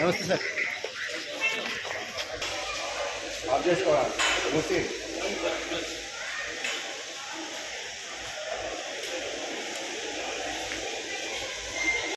नमस्ते सर। आप जैसे